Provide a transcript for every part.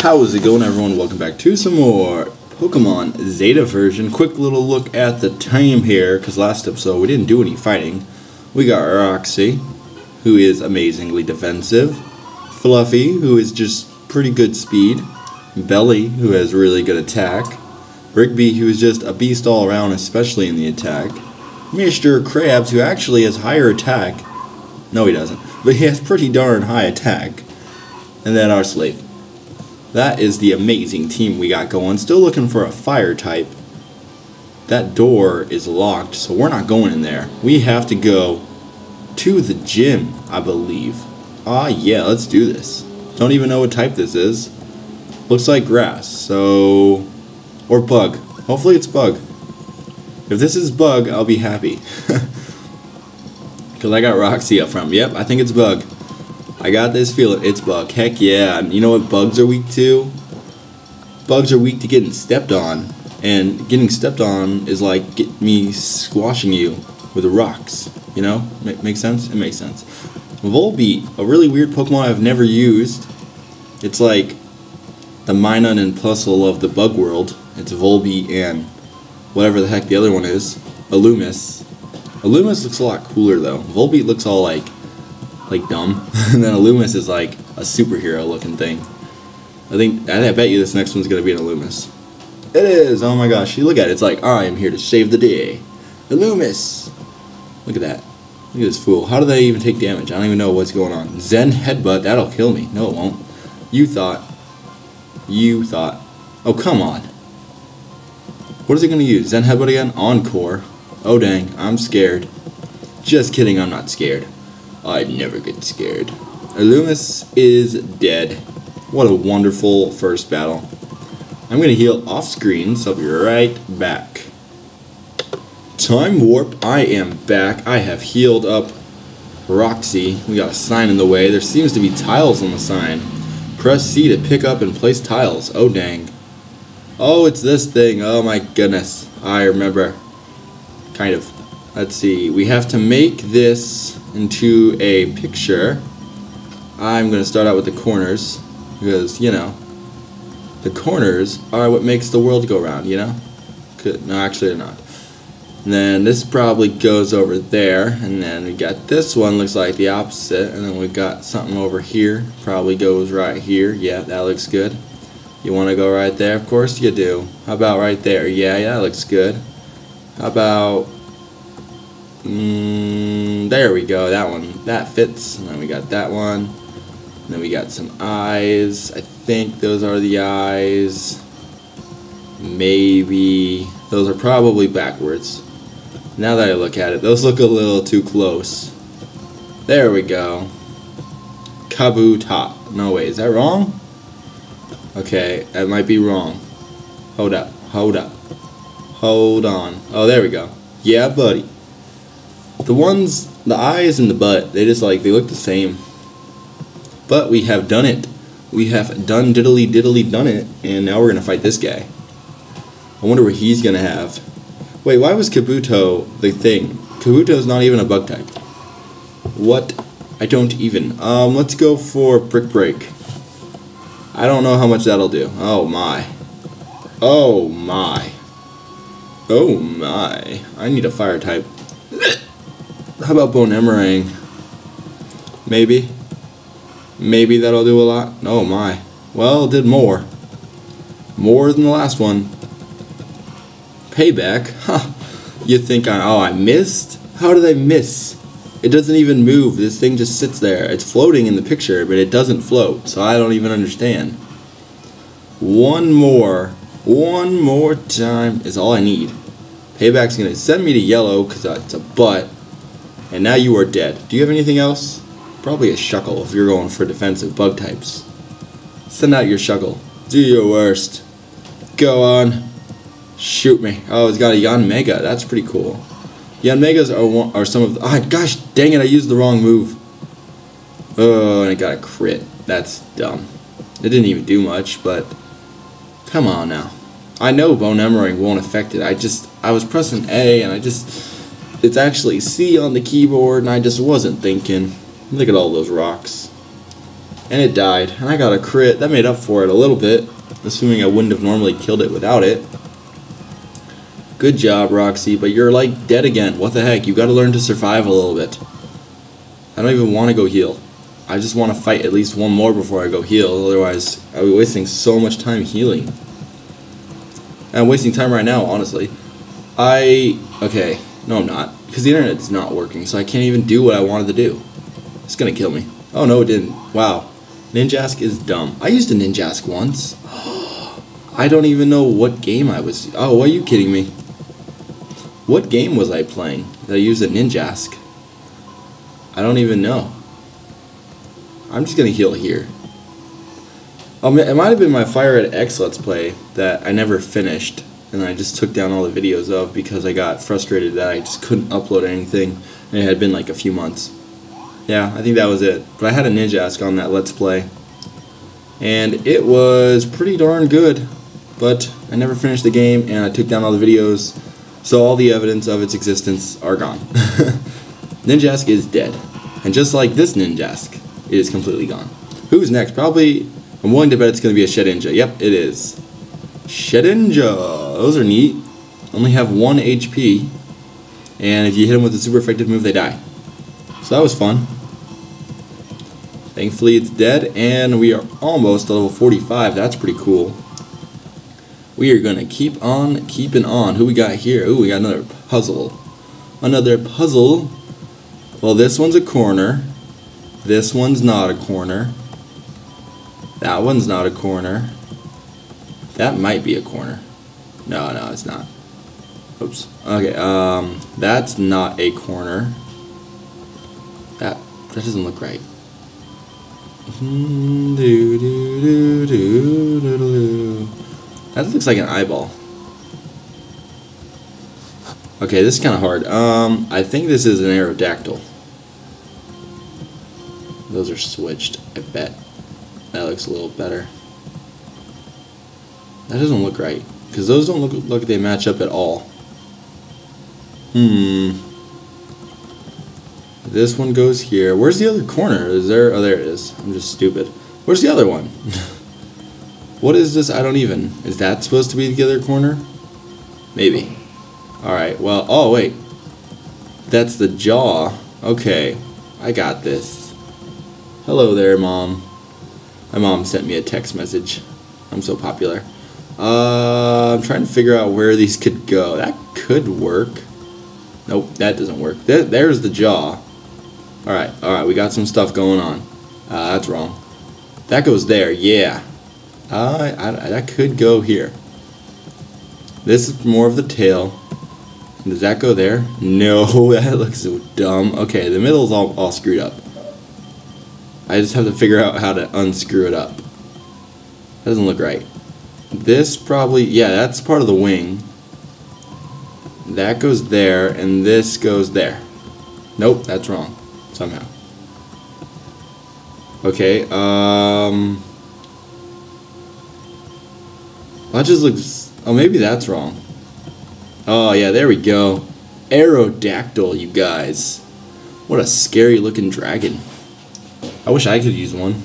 How's it going everyone? Welcome back to some more Pokemon Zeta version. Quick little look at the time here, because last episode we didn't do any fighting. We got Roxy, who is amazingly defensive. Fluffy, who is just pretty good speed. Belly, who has really good attack. Rigby, who is just a beast all around, especially in the attack. Mr. Krabs, who actually has higher attack. No, he doesn't. But he has pretty darn high attack. And then our slave. That is the amazing team we got going. Still looking for a fire type. That door is locked, so we're not going in there. We have to go to the gym, I believe. Ah, yeah, let's do this. Don't even know what type this is. Looks like grass, so... Or bug. Hopefully it's bug. If this is bug, I'll be happy. Because I got Roxy up front. Yep, I think it's bug. I got this feeling. It's bug. Heck yeah. You know what bugs are weak to? Bugs are weak to getting stepped on. And getting stepped on is like get me squashing you with rocks. You know? Make, make sense? It makes sense. Volbeat, a really weird Pokemon I've never used. It's like the Minun and Plusle of the bug world. It's Volbeat and whatever the heck the other one is. Illumise. Illumise looks a lot cooler though. Volbeat looks all like like dumb, and then Illumise is like a superhero looking thing. I think I bet you this next one's gonna be an Illumise. It is. Oh my gosh! You look at it. It's like I am here to save the day. Illumise. Look at that. Look at this fool. How do they even take damage? I don't even know what's going on. Zen headbutt. That'll kill me. No, it won't. You thought. You thought. Oh come on. What is it gonna use? Zen headbutt again? Encore. Oh dang. I'm scared. Just kidding. I'm not scared. I never get scared. Illumise is dead. What a wonderful first battle. I'm to heal off screen, so I'll be right back. Time Warp, I am back. I have healed up Roxy. We got a sign in the way. There seems to be tiles on the sign. Press C to pick up and place tiles. Oh dang. Oh, it's this thing. Oh my goodness. I remember. Kind of. Let's see. We have to make this into a picture, I'm going to start out with the corners because, you know, the corners are what makes the world go round, you know? No, actually they're not. And then this probably goes over there, and then we got this one looks like the opposite, and then we got something over here, probably goes right here. Yeah, that looks good. You want to go right there? Of course you do. How about right there? Yeah, yeah, that looks good. How about Mm, there we go, that one. That fits. And then we got that one. And then we got some eyes. I think those are the eyes. Maybe. Those are probably backwards. Now that I look at it, those look a little too close. There we go. Kabuto. No, way, is that wrong? Okay, that might be wrong. Hold up, hold up. Hold on. Oh, there we go. Yeah, buddy. The ones, the eyes and the butt, they just like, they look the same. But we have done it. We have done diddly diddly done it, and now we're gonna fight this guy. I wonder what he's gonna have. Wait, why was Kabuto the thing? Kabuto's not even a bug type. What? I don't even. Um, let's go for Brick Break. I don't know how much that'll do. Oh my. Oh my. Oh my. I need a fire type. How about Bonemerang? Maybe. Maybe that'll do a lot. Oh my. Well, did more. More than the last one. Payback? Huh. You think I... Oh, I missed? How did I miss? It doesn't even move. This thing just sits there. It's floating in the picture, but it doesn't float. So I don't even understand. One more. One more time is all I need. Payback's to send me to yellow because it's a butt. And now you are dead. Do you have anything else? Probably a Shuckle if you're going for defensive bug types. Send out your Shuckle. Do your worst. Go on. Shoot me. Oh, it's got a Yanmega. That's pretty cool. Yanmegas are, one, are some of the... Oh, gosh, dang it, I used the wrong move. Oh, and it got a crit. That's dumb. It didn't even do much, but... Come on now. I know Bonemerang won't affect it. I just... I was pressing A, and I just it's actually C on the keyboard, and I just wasn't thinking. Look at all those rocks. And it died. And I got a crit. That made up for it a little bit. Assuming I wouldn't have normally killed it without it. Good job, Roxy, but you're like dead again. What the heck? You gotta learn to survive a little bit. I don't even want to go heal. I just want to fight at least one more before I go heal, otherwise I'll be wasting so much time healing. And I'm wasting time right now, honestly. I... okay, no I'm not. Because the internet's not working, so I can't even do what I wanted to do. It's gonna kill me. Oh no it didn't. Wow. Ninjask is dumb. I used a Ninjask once. I don't even know what game I was... Oh, are you kidding me? What game was I playing that I used a Ninjask? I don't even know. I'm just gonna heal here. Um, it might have been my Fire at X Let's Play that I never finished, and I just took down all the videos of because I got frustrated that I just couldn't upload anything, and it had been like a few months. Yeah, I think that was it. But I had a Ninjask on that Let's Play, and it was pretty darn good, but I never finished the game, and I took down all the videos, so all the evidence of its existence are gone. Ninjask is dead. And just like this Ninjask, it is completely gone. Who's next? Probably, I'm willing to bet it's going to be a Shedinja. Yep, it is. Shedinja. Those are neat. Only have 1 HP. And if you hit them with a super effective move, they die. So that was fun. Thankfully it's dead, and we are almost level 45. That's pretty cool. We are going to keep on keeping on. Who we got here? Ooh, we got another puzzle. Another puzzle. Well, this one's a corner. This one's not a corner. That one's not a corner. That might be a corner. No, no, it's not. Oops. Okay, um, that's not a corner. That, that doesn't look right. That looks like an eyeball. Okay, this is kind of hard. Um, I think this is an Aerodactyl. Those are switched, I bet. That looks a little better. That doesn't look right. Because those don't look like they match up at all. Hmm. This one goes here. Where's the other corner? Is there? Oh, there it is. I'm just stupid. Where's the other one? what is this? I don't even. Is that supposed to be the other corner? Maybe. Alright, well, oh, wait. That's the jaw. Okay. I got this. Hello there, Mom. My mom sent me a text message. I'm so popular. Uh, I'm trying to figure out where these could go. That could work. Nope, that doesn't work. There, there's the jaw. Alright, alright, we got some stuff going on. Uh, that's wrong. That goes there, yeah. Uh, I, I, that could go here. This is more of the tail. Does that go there? No, that looks so dumb. Okay, the middle's all, all screwed up. I just have to figure out how to unscrew it up. That doesn't look right. This probably, yeah, that's part of the wing. That goes there, and this goes there. Nope, that's wrong, somehow. Okay, um... That just looks, oh, maybe that's wrong. Oh, yeah, there we go. Aerodactyl, you guys. What a scary looking dragon. I wish I could use one.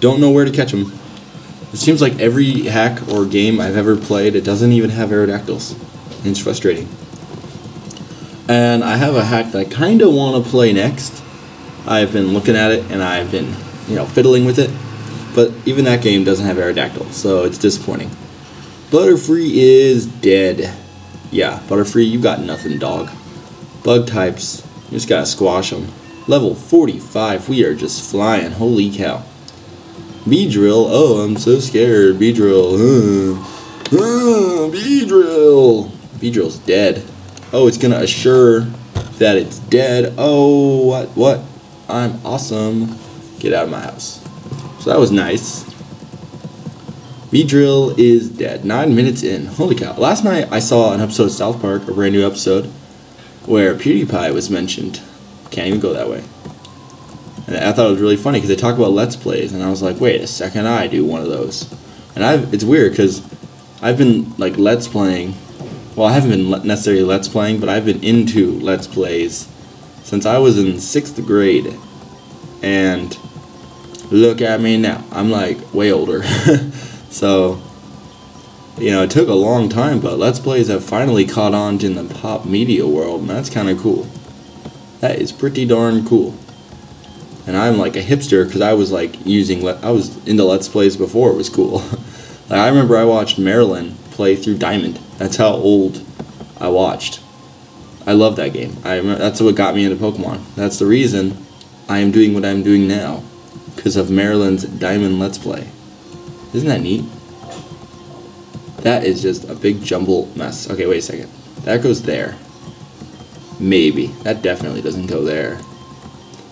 Don't know where to catch them. It seems like every hack or game I've ever played, it doesn't even have Aerodactyls. And it's frustrating. And I have a hack that I kind of want to play next. I've been looking at it and I've been, you know, fiddling with it. But even that game doesn't have Aerodactyl, so it's disappointing. Butterfree is dead. Yeah, Butterfree, you got nothing, dog. Bug types, you just gotta squash them. Level 45, we are just flying, holy cow. Beedrill, oh, I'm so scared, Beedrill. Uh, uh, Beedrill. Beedrill's dead. Oh, it's gonna assure that it's dead. Oh, what, what? I'm awesome. Get out of my house. So that was nice. Beedrill is dead. Nine minutes in. Holy cow. Last night I saw an episode of South Park, a brand new episode, where PewDiePie was mentioned. Can't even go that way. And I thought it was really funny because they talk about Let's Plays, and I was like, wait a second, I do one of those. And I've, it's weird because I've been like Let's Playing. Well, I haven't been necessarily Let's Playing, but I've been into Let's Plays since I was in sixth grade. And Look at me now. I'm like way older. so, you know, it took a long time, but Let's Plays have finally caught on in the pop media world, and that's kind of cool. That is pretty darn cool. And I'm like a hipster because I was like using, I was into Let's Plays before it was cool. like, I remember I watched Marriland play through Diamond. That's how old I watched. I love that game. I remember, that's what got me into Pokemon. That's the reason I am doing what I'm doing now because of Marriland's Diamond Let's Play. Isn't that neat? That is just a big jumble mess. Okay, wait a second. That goes there. Maybe. That definitely doesn't go there.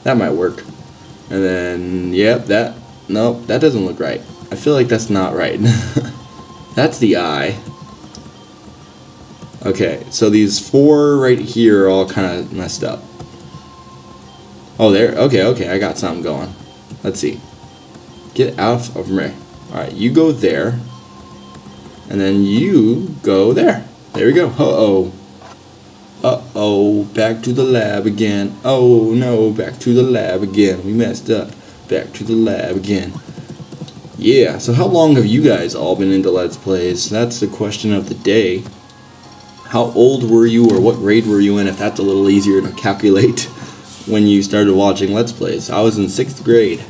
That might work. And then, yep, that, nope, that doesn't look right. I feel like that's not right. that's the eye. Okay, so these four right here are all kind of messed up. Oh, there. Okay, okay, I got something going. Let's see. Get out of me. Alright, you go there. And then you go there. There we go. Uh-oh. Uh-oh. Back to the lab again. Oh, no. Back to the lab again. We messed up. Back to the lab again. Yeah, so how long have you guys all been into Let's Plays? That's the question of the day how old were you or what grade were you in if that's a little easier to calculate when you started watching Let's Plays. I was in 6th grade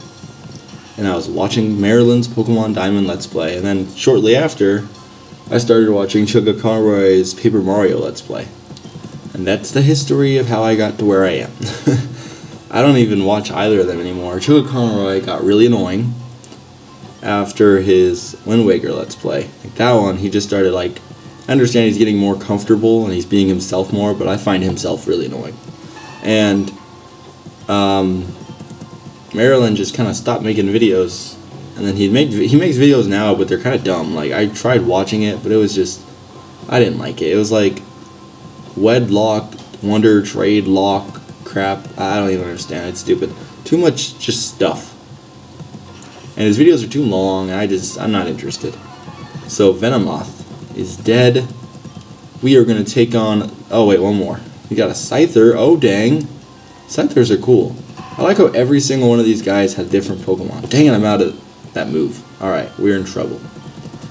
and I was watching Marriland's Pokemon Diamond Let's Play and then shortly after I started watching Chuggaaconroy's Paper Mario Let's Play. And that's the history of how I got to where I am. I don't even watch either of them anymore. Chuggaaconroy got really annoying after his Wind Waker Let's Play. Like that one, he just started like I understand he's getting more comfortable and he's being himself more, but I find himself really annoying. And um, Marriland just kind of stopped making videos, and then he make he makes videos now, but they're kind of dumb. Like I tried watching it, but it was just I didn't like it. It was like wedlock, wonder trade lock crap. I don't even understand. It's stupid. Too much just stuff. And his videos are too long. I just I'm not interested. So Venomoth is dead. We are going to take on... Oh, wait, one more. We got a Scyther. Oh, dang. Scythers are cool. I like how every single one of these guys has different Pokemon. Dang it, I'm out of that move. Alright, we're in trouble.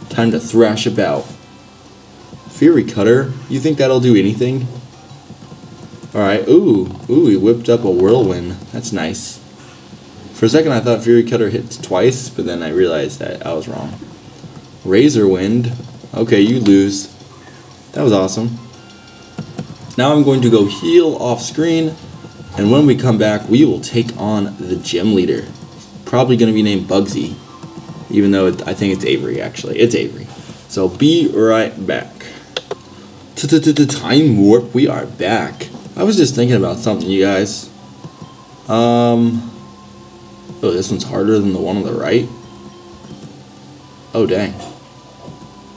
Time to thrash about. Fury Cutter? You think that'll do anything? Alright, ooh. Ooh, he whipped up a Whirlwind. That's nice. For a second I thought Fury Cutter hit twice, but then I realized that I was wrong. Razor Wind. Okay, you lose. That was awesome. Now I'm going to go heal off screen, and when we come back, we will take on the gym leader. Probably going to be named Bugsy, even though it, I think it's Avery, actually. It's Avery. So be right back. Time warp, we are back. I was just thinking about something, you guys. Um, oh, this one's harder than the one on the right. Oh, dang.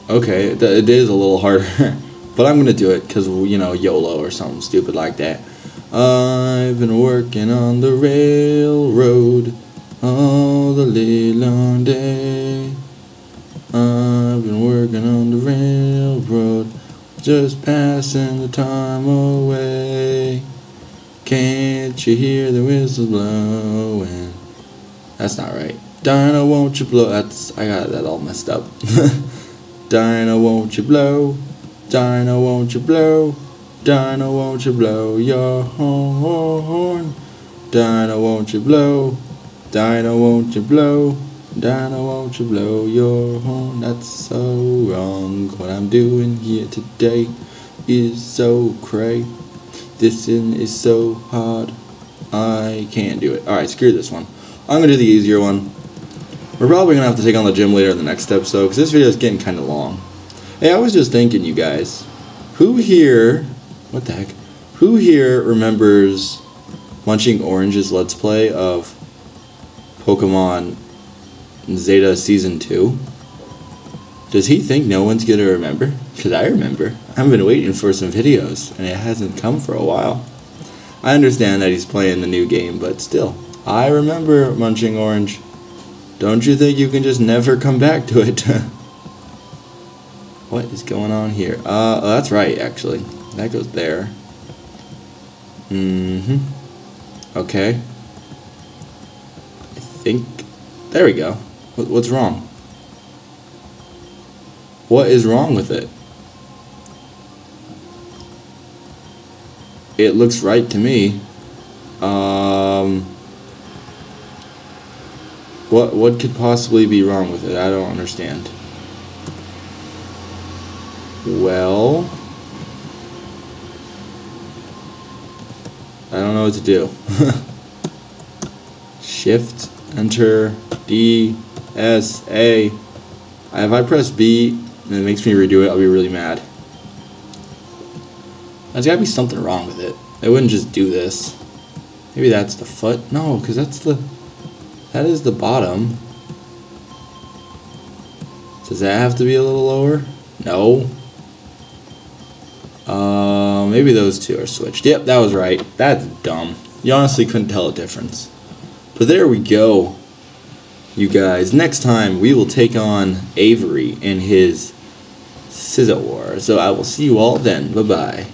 Okay, it is a little harder. but I'm to do it because, you know, YOLO or something stupid like that. I've been working on the railroad all the long day. I've been working on the railroad, just passing the time away. Can't you hear the whistle blowing? That's not right. Dinah, won't you blow? That's I got that all messed up. Dinah, won't you blow? Dinah, won't you blow? Dinah, won't you blow your horn? Dinah, won't you blow? Dinah, won't you blow? Dinah, won't you blow your horn? That's so wrong. What I'm doing here today is so cray. This is so hard. I can't do it. Alright, screw this one. I'm gonna do the easier one. We're probably going to have to take on the gym later in the next episode because this video is getting kind of long. Hey, I was just thinking, you guys, who here, what the heck, who here remembers Munching Orange's Let's Play of Pokemon Zeta Season 2? Does he think no one's to remember? Because I remember. I've been waiting for some videos, and it hasn't come for a while. I understand that he's playing the new game, but still, I remember Munching Orange. Don't you think you can just never come back to it? what is going on here? Uh, oh, that's right, actually. That goes there. Mm-hmm. Okay. I think There we go. What, what's wrong? What is wrong with it? It looks right to me. Um, what what could possibly be wrong with it? I don't understand. Well, I don't know what to do. Shift, Enter, D, S, A. If I press B and it makes me redo it, I'll be really mad. There's gotta be something wrong with it. It wouldn't just do this. Maybe that's the foot? No, because that's the... That is the bottom. Does that have to be a little lower? No. Uh, maybe those two are switched. Yep, that was right. That's dumb. You honestly couldn't tell a difference. But there we go, you guys. Next time, we will take on Avery and his Scizor War. So I will see you all then. Bye-bye.